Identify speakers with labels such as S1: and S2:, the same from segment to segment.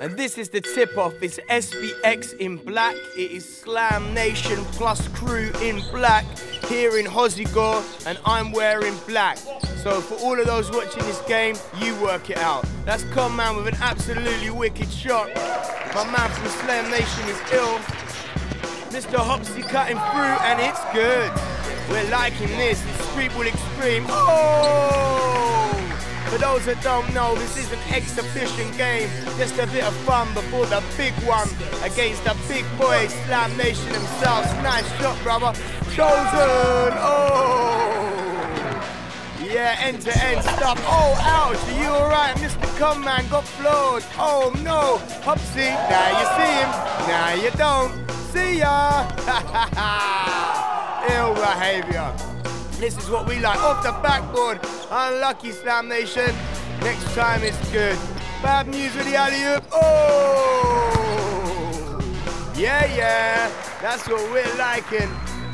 S1: And this is the tip off. It's SBX in black. It is Slam Nation plus crew in black here in Hozigor, and I'm wearing black. So for all of those watching this game, you work it out. That's Conman with an absolutely wicked shot. My man from Slam Nation is ill. Mr. Hopsy cutting through, and it's good. We're liking this. It's Street Extreme. Oh! For those that don't know, this is an exhibition game. Just a bit of fun before the big one against the big boys, Slam Nation themselves. Nice shot, brother. Chosen. Oh. Yeah, end-to-end stuff. Oh, ouch. Are you all right? Mr. Conman got floored. Oh, no. Hopsy. Now you see him. Now you don't. See ya. Ill behavior. This is what we like. Off the backboard. Unlucky Slam Nation. Next time it's good. Bad news with the alley-oop. Oh! Yeah, yeah. That's what we're liking.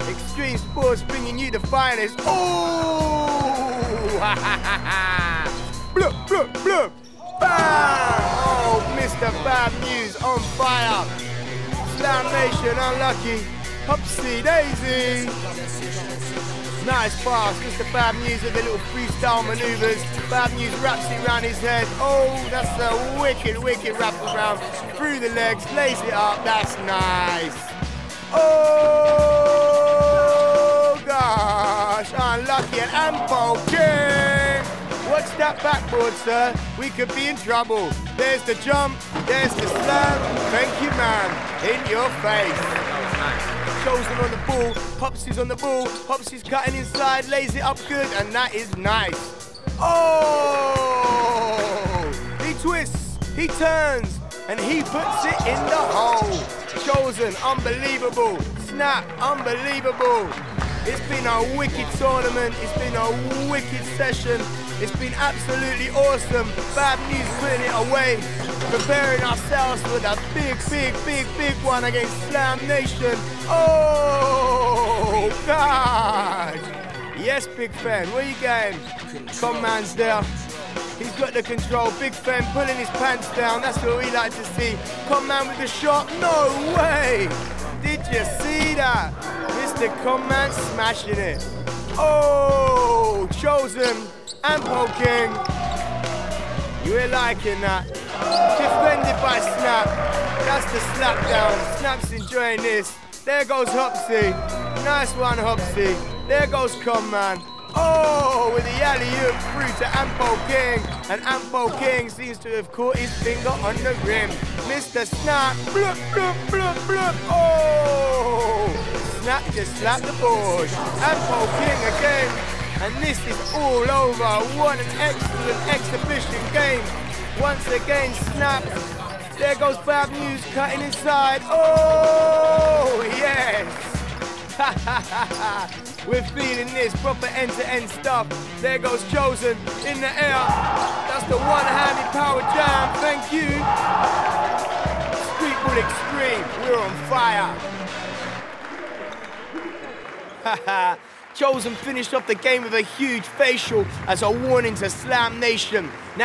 S1: Extreme Sports bringing you the finest. Oh! Ha ha ha ha! Blup, blup, blup. Bam! Oh, Mr. Bad News on fire. Slam Nation unlucky. Hopsy daisy. Nice pass, Mr. Bad News with the little freestyle maneuvers. Bad News wraps it around his head. Oh, that's a wicked, wicked wrap around through the legs, lays it up. That's nice. Oh, gosh, unlucky and Ampo King. Watch that backboard, sir. We could be in trouble. There's the jump, there's the slam. Thank you, man. In your face. Chosen on the ball, Hopsy's on the ball, Hopsy's cutting inside, lays it up good, and that is nice. Oh! He twists, he turns, and he puts it in the hole. Chosen, unbelievable. Snap, unbelievable. It's been a wicked tournament, it's been a wicked session. It's been absolutely awesome. Bad news putting it away. Preparing ourselves for the big, big, big, big one against Slam Nation. Oh, God. Yes, Big Fen, where you going? Conman's there. He's got the control. Big Fen pulling his pants down. That's what we like to see. Conman with the shot. No way. Did you see that? Mr. Conman smashing it. Oh, chosen and poking. You are liking that. Defended by Snap. That's the slap down. Snap's enjoying this. There goes Hopsy. Nice one, Hopsy. There goes Conman. Oh, with the alley-oop through to Ampo King. And Ampo King seems to have caught his finger on the rim. Mr. Snap, blup, blup, blup, blup. Oh, Snap just slapped the board. Ampo King again. And this is all over. What an excellent exhibition game. Once again, snap. There goes Bad News cutting inside. Oh, yes. We're feeling this proper end-to-end -end stuff. There goes Chosen in the air. That's the one-handed power jam. Thank you. Street Ball Extreme. We're on fire. Chosen finished off the game with a huge facial as a warning to Slam Nation. Now